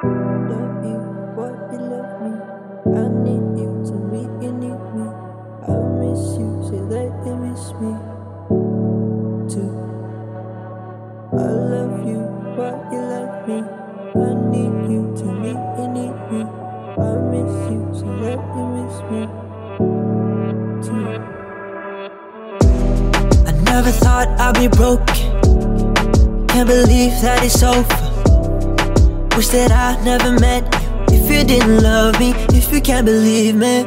Love you, you love me. I need you to me, you need me. I miss you, say that you miss me too. I love you, what you love me. I need you to me, you need me. I miss you, say that you miss me too. I never thought I'd be broken. Can't believe that it's over. Wish that I never met you. If you didn't love me, if you can't believe me.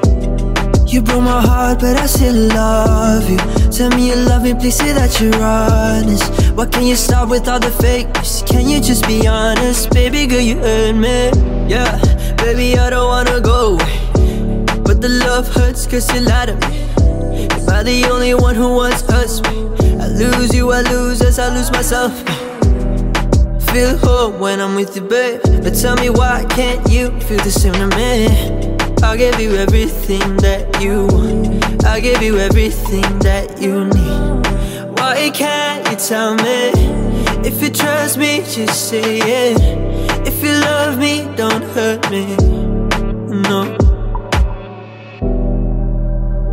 You broke my heart, but I still love you. Tell me you love me, please say that you're honest. Why can't you stop with all the fakeness? Can you just be honest? Baby girl, you hurt me. Yeah, baby, I don't wanna go away. But the love hurts cause you lied to me. Am I the only one who wants us? I lose you, I lose as I lose myself. Feel home when I'm with you, babe. But tell me why can't you feel the same to me? I'll give you everything that you want. I'll give you everything that you need. Why can't you tell me? If you trust me, just say it. If you love me, don't hurt me. No.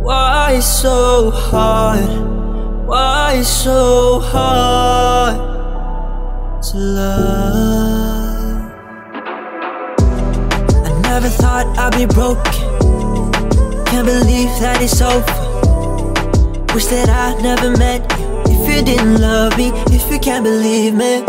Why so hard? Why so hard to love? I never thought I'd be broken. Can't believe that it's over. Wish that I never met you. If you didn't love me, if you can't believe me.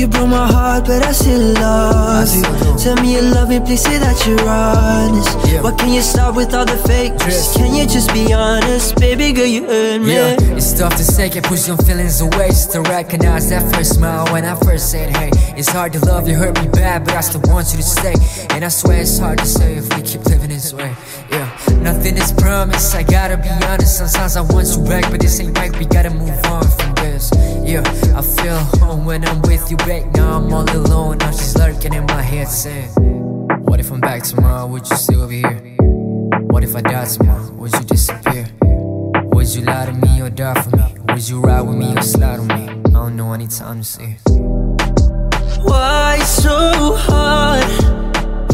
You broke my heart, but I still love you. Tell me you love me, please say that you're honest. Yeah. Why can't you stop with all the fake? Yes. Can you just be honest, baby girl? You hurt me. Yeah, it's tough to say, can't push your feelings away Just to recognize that first smile when I first said hey It's hard to love, you hurt me bad, but I still want you to stay And I swear it's hard to say if we keep living this way Yeah, nothing is promised, I gotta be honest Sometimes I want you back, but this ain't right, we gotta move on from this Yeah, I feel home when I'm with you, babe Now I'm all alone, now she's lurking in my head saying What if I'm back tomorrow, would you still be here? What if I die tomorrow, would you disappear? Would you lie to me or die for me? Would you ride with me or slide on me? I don't know, need time to see. Why so hard?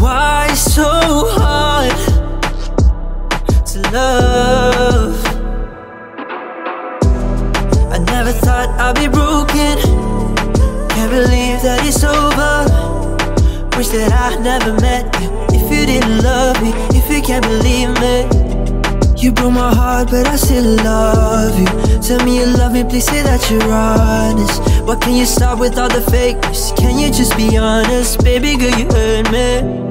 Why so hard to love? I never thought I'd be broken. Can't believe that it's over. Wish that I never met you. If you didn't love me, if you can't believe me. You broke my heart, but I still love you. Tell me you love me, please say that you're honest. Why can't you stop with all the fakeness? Can you just be honest, baby girl? You hurt me.